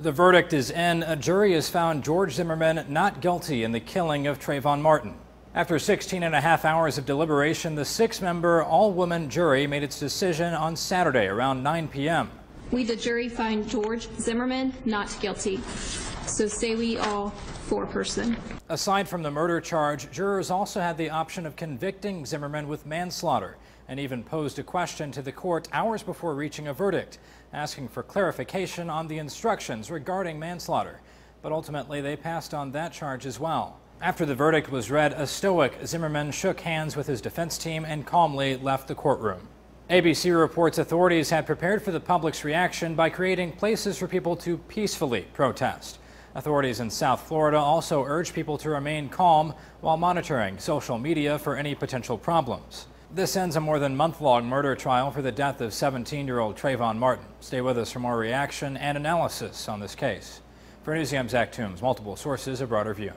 The verdict is in. A jury has found George Zimmerman not guilty in the killing of Trayvon Martin. After 16 and a half hours of deliberation, the six member, all woman jury made its decision on Saturday around 9 p.m. We, the jury, find George Zimmerman not guilty. So say we all four person. Aside from the murder charge, jurors also had the option of convicting Zimmerman with manslaughter and even posed a question to the court hours before reaching a verdict, asking for clarification on the instructions regarding manslaughter. But ultimately, they passed on that charge as well. After the verdict was read, a stoic Zimmerman shook hands with his defense team and calmly left the courtroom. ABC reports authorities had prepared for the public's reaction by creating places for people to peacefully protest. Authorities in South Florida also urge people to remain calm while monitoring social media for any potential problems. This ends a more than month long murder trial for the death of 17 year old Trayvon Martin. Stay with us for more reaction and analysis on this case. For Newsy, I'm Zach Toombs. Multiple sources, a broader view.